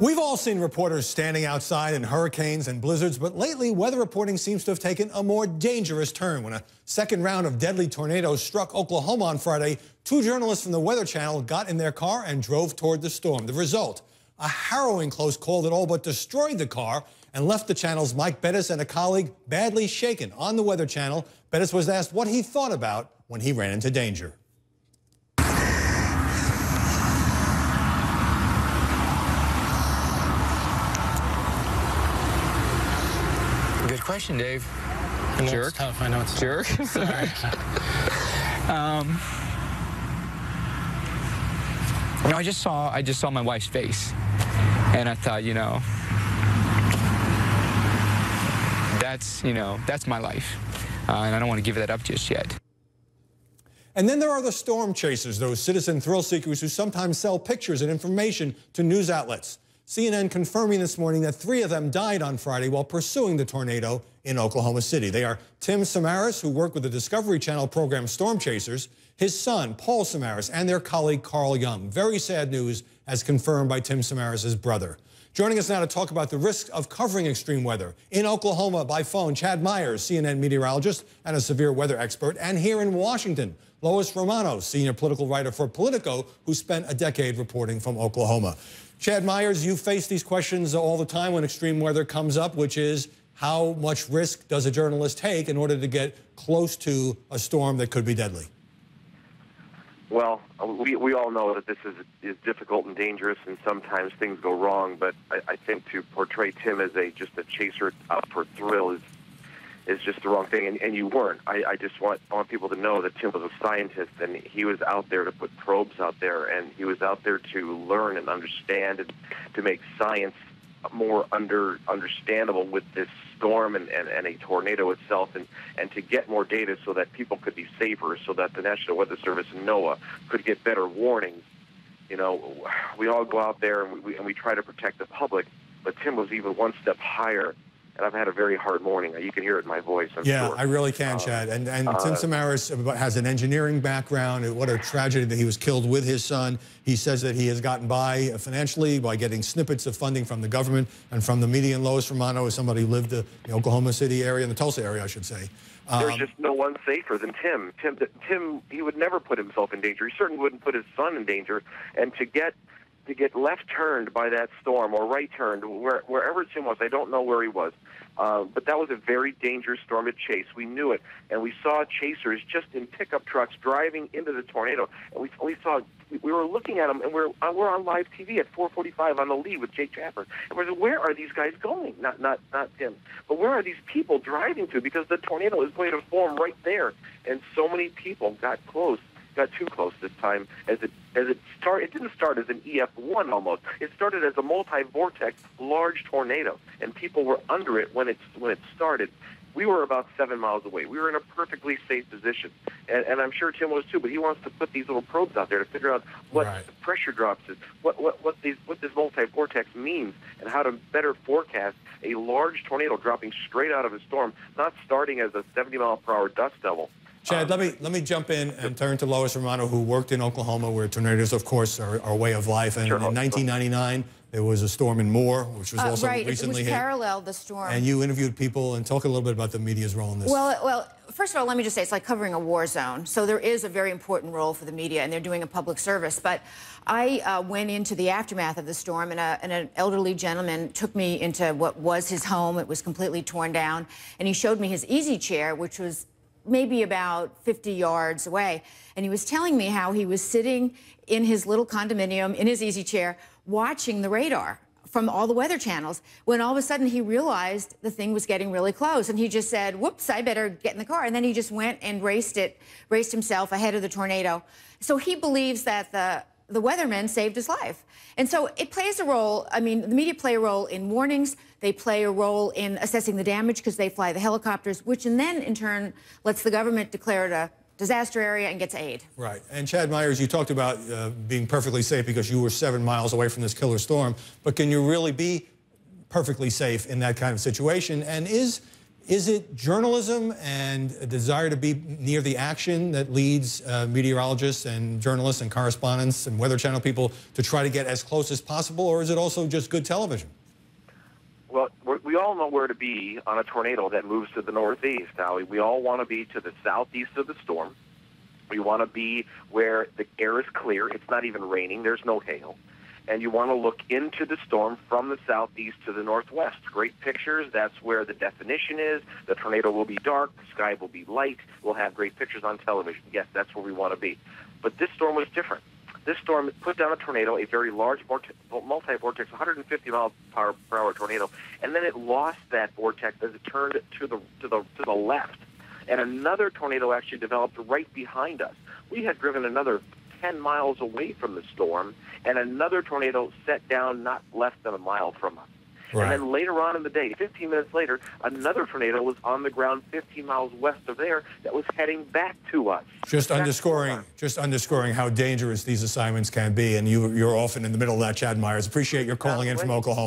We've all seen reporters standing outside in hurricanes and blizzards, but lately weather reporting seems to have taken a more dangerous turn. When a second round of deadly tornadoes struck Oklahoma on Friday, two journalists from the Weather Channel got in their car and drove toward the storm. The result, a harrowing close call that all but destroyed the car and left the channel's Mike Bettes and a colleague badly shaken. On the Weather Channel, Bettes was asked what he thought about when he ran into danger. Good question, Dave. I know Jerk. it's tough. I know it's Jerk. Sorry. um, you know, I just saw I just saw my wife's face, and I thought, you know, that's you know that's my life, uh, and I don't want to give that up just yet. And then there are the storm chasers, those citizen thrill seekers who sometimes sell pictures and information to news outlets. CNN confirming this morning that three of them died on Friday while pursuing the tornado in Oklahoma City. They are Tim Samaras, who worked with the Discovery Channel program Storm Chasers, his son, Paul Samaras, and their colleague, Carl Young. Very sad news, as confirmed by Tim Samaras' brother. Joining us now to talk about the risk of covering extreme weather in Oklahoma by phone, Chad Myers, CNN meteorologist and a severe weather expert, and here in Washington, Lois Romano, senior political writer for Politico, who spent a decade reporting from Oklahoma. Chad Myers, you face these questions all the time when extreme weather comes up, which is how much risk does a journalist take in order to get close to a storm that could be deadly? Well, we, we all know that this is, is difficult and dangerous, and sometimes things go wrong. But I, I think to portray Tim as a just a chaser out for thrill is is just the wrong thing. And, and you weren't. I, I just want want people to know that Tim was a scientist, and he was out there to put probes out there, and he was out there to learn and understand and to make science more under understandable with this storm and, and, and a tornado itself and, and to get more data so that people could be safer so that the National Weather Service and NOAA could get better warnings. You know, we all go out there and we, and we try to protect the public, but Tim was even one step higher and I've had a very hard morning. You can hear it in my voice. I'm yeah, sure. I really can, uh, Chad. And, and uh, Tim Samaras has an engineering background. What a tragedy that he was killed with his son. He says that he has gotten by financially by getting snippets of funding from the government and from the media. And Lois Romano is somebody who lived in the Oklahoma City area, in the Tulsa area, I should say. Um, There's just no one safer than Tim. Tim, Tim, he would never put himself in danger. He certainly wouldn't put his son in danger. And to get to get left turned by that storm or right turned, where, wherever Tim was, I don't know where he was. Uh, but that was a very dangerous storm to chase. We knew it, and we saw chasers just in pickup trucks driving into the tornado. And we we saw we were looking at them, and we're uh, we're on live TV at 4:45 on the lead with Jake Tapper, and we're like, where are these guys going? Not not not Tim, but where are these people driving to? Because the tornado is going to form right there, and so many people got close got too close this time. As it as it start, it didn't start as an EF1 almost. It started as a multi-vortex large tornado, and people were under it when it when it started. We were about seven miles away. We were in a perfectly safe position, and, and I'm sure Tim was too. But he wants to put these little probes out there to figure out what right. the pressure drops is, what what what these what this multi-vortex means, and how to better forecast a large tornado dropping straight out of a storm, not starting as a 70 mile per hour dust devil. Chad, um, let me let me jump in and turn to Lois Romano, who worked in Oklahoma, where tornadoes, of course, are, are a way of life. And sure. in 1999, there was a storm in Moore, which was uh, also right. recently which hit. paralleled the storm. And you interviewed people and talk a little bit about the media's role in this. Well, well, first of all, let me just say it's like covering a war zone. So there is a very important role for the media, and they're doing a public service. But I uh, went into the aftermath of the storm, and, a, and, an elderly gentleman took me into what was his home. It was completely torn down, and he showed me his easy chair, which was maybe about 50 yards away. And he was telling me how he was sitting in his little condominium in his easy chair watching the radar from all the weather channels when all of a sudden he realized the thing was getting really close. And he just said whoops i better get in the car. And then he just went and raced it raced himself ahead of the tornado. So he believes that the the weathermen saved his life. And so it plays a role. I mean, the media play a role in warnings. They play a role in assessing the damage because they fly the helicopters, which and then in turn lets the government declare it a disaster area and gets aid. Right. And Chad Myers, you talked about uh, being perfectly safe because you were seven miles away from this killer storm. But can you really be perfectly safe in that kind of situation? And is Is it journalism and a desire to be near the action that leads uh, meteorologists and journalists and correspondents and Weather Channel people to try to get as close as possible, or is it also just good television? Well, we all know where to be on a tornado that moves to the northeast, Howie. We all want to be to the southeast of the storm. We want to be where the air is clear. It's not even raining. There's no hail. And you want to look into the storm from the southeast to the northwest. Great pictures. That's where the definition is. The tornado will be dark. The sky will be light. We'll have great pictures on television. Yes, that's where we want to be. But this storm was different. This storm put down a tornado, a very large multi-vortex, 150 mile per hour tornado, and then it lost that vortex as it turned to the to the to the left, and another tornado actually developed right behind us. We had driven another 10 miles away from the storm, and another tornado set down not less than a mile from us. Right. And then later on in the day, 15 minutes later, another tornado was on the ground 15 miles west of there that was heading back to us. Just That's underscoring, just underscoring how dangerous these assignments can be. And you, you're often in the middle of that, Chad Myers. Appreciate your calling in from Oklahoma.